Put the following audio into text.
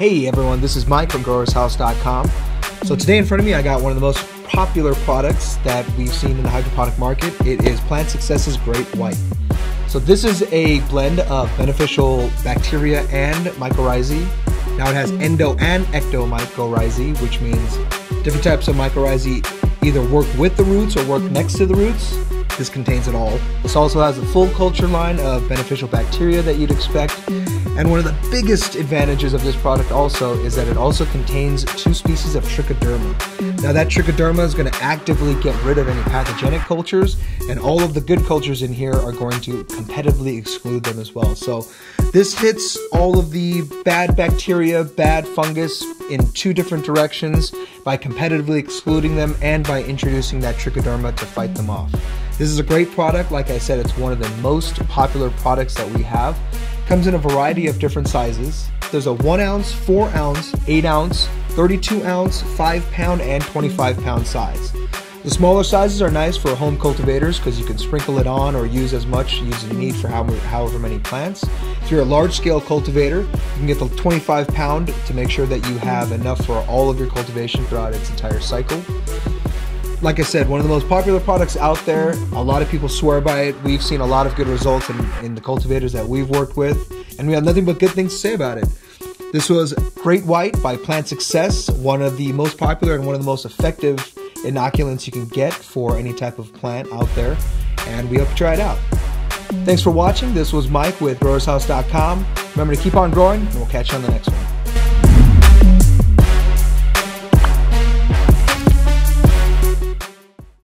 Hey everyone, this is Mike from GrowersHouse.com. So today in front of me I got one of the most popular products that we've seen in the hydroponic market. It is Plant Success's Great White. So this is a blend of beneficial bacteria and mycorrhizae. Now it has endo and ectomycorrhizae, which means different types of mycorrhizae either work with the roots or work next to the roots. This contains it all. This also has a full culture line of beneficial bacteria that you'd expect. And one of the biggest advantages of this product also is that it also contains two species of trichoderma. Now that trichoderma is going to actively get rid of any pathogenic cultures and all of the good cultures in here are going to competitively exclude them as well. So this hits all of the bad bacteria, bad fungus in two different directions by competitively excluding them and by introducing that trichoderma to fight them off. This is a great product. Like I said, it's one of the most popular products that we have. Comes in a variety of different sizes. There's a 1 ounce, 4 ounce, 8 ounce, 32 ounce, 5 pound, and 25 pound size. The smaller sizes are nice for home cultivators because you can sprinkle it on or use as much as you need for however many plants. If you're a large scale cultivator, you can get the 25 pound to make sure that you have enough for all of your cultivation throughout its entire cycle. Like I said, one of the most popular products out there. A lot of people swear by it. We've seen a lot of good results in, in the cultivators that we've worked with, and we have nothing but good things to say about it. This was Great White by Plant Success, one of the most popular and one of the most effective inoculants you can get for any type of plant out there, and we hope you try it out. Thanks for watching. This was Mike with GrowersHouse.com. Remember to keep on growing, and we'll catch you on the next one.